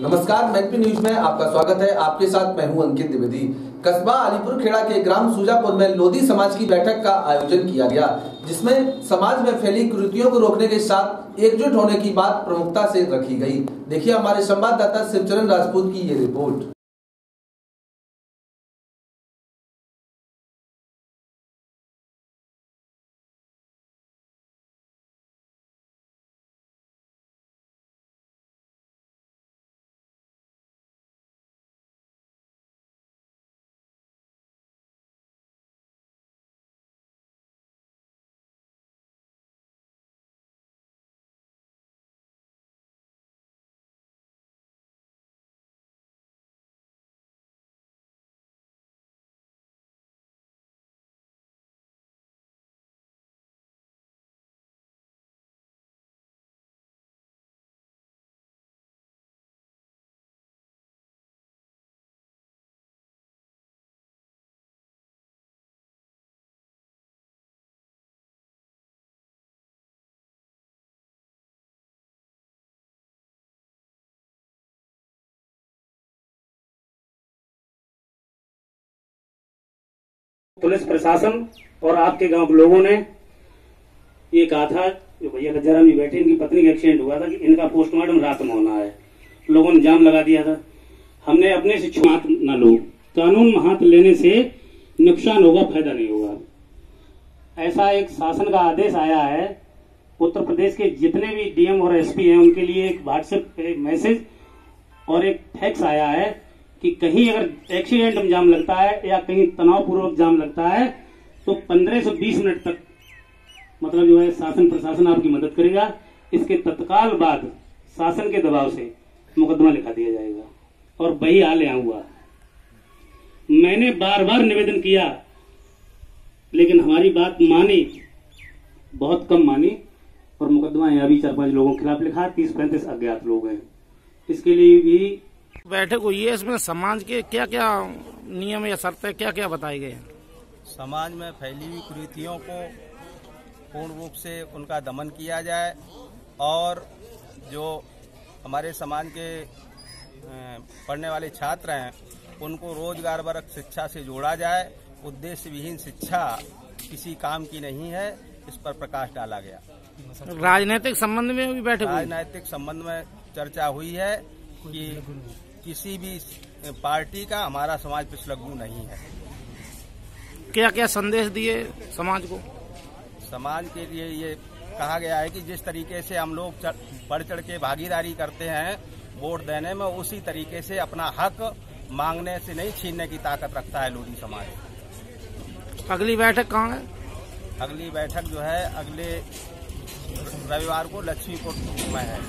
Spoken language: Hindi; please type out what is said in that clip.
नमस्कार मैगपी न्यूज़ में आपका स्वागत है। आपके साथ मैं हूँ अंकित द्विवेदी। कस्बा अलीपुर खेड़ा के ग्राम सुजापुर में लोधी समाज की बैठक का आयोजन किया गया, जिसमें समाज में फैली कृतियों को रोकने के साथ एकजुट होने की बात प्रमुखता से रखी गई। देखिए हमारे संवाददाता शिवचरण राजपूत की ये रिपोर्ट। पुलिस प्रशासन और आपके गाँव के लोगों ने ये कहा था जो भैया गज्जरा में बैठे, इनकी पत्नी का एक्सीडेंट हुआ था कि इनका पोस्टमार्टम रात में होना है। लोगों ने जाम लगा दिया था। हमने अपने से छू- हाथ न लो। कानून हाथ लेने से नुकसान होगा, फ़ायदा नहीं होगा। ऐसा एक शासन का आदेश आया है। उत्तर प्रदेश के जितने भी डीएम और एसपी हैं, उनके लिए एक व्हाट्सएप मैसेज और एक फैक्स आया है। कि कहीं अगर एक्सीडेंट में जाम लगता है या कहीं तनावपूर्वक जाम लगता है तो 15 से 20 मिनट तक मतलब जो है शासन प्रशासन आपकी मदद करेगा। इसके तत्काल बाद शासन के दबाव से मुकदमा लिखा दिया जाएगा। और वही हाल यहाँ हुआ। मैंने बार बार निवेदन किया, लेकिन हमारी बात मानी, बहुत कम मानी, और मुकदमा यहाँ भी चार पाँच लोगों के खिलाफ लिखा, तीस पैंतीस अज्ञात लोग हैं। इसके लिए भी बैठक हुई है इसमें समाज के क्या क्या नियम या शर्तें क्या क्या बताए गए हैं? समाज में फैली हुई कुरीतियों को पूर्ण रूप से उनका दमन किया जाए और जो हमारे समाज के पढ़ने वाले छात्र हैं उनको रोज़गार वर्ग शिक्षा से जोड़ा जाए। उद्देश्य विहीन शिक्षा किसी काम की नहीं है इस पर प्रकाश डाला गया। राजनीतिक संबंध में भी बैठक राजनैतिक संबंध में चर्चा हुई है। कि किसी भी पार्टी का हमारा समाज पिछलग्गू नहीं है। क्या क्या संदेश दिए समाज को? समाज के लिए ये कहा गया है कि जिस तरीके से हम लोग बढ़ चढ़ के भागीदारी करते हैं वोट देने में उसी तरीके से अपना हक मांगने से नहीं छीनने की ताकत रखता है लोधी समाज। अगली बैठक कहाँ है? अगली बैठक जो है अगले रविवार को लक्ष्मीपुर में है।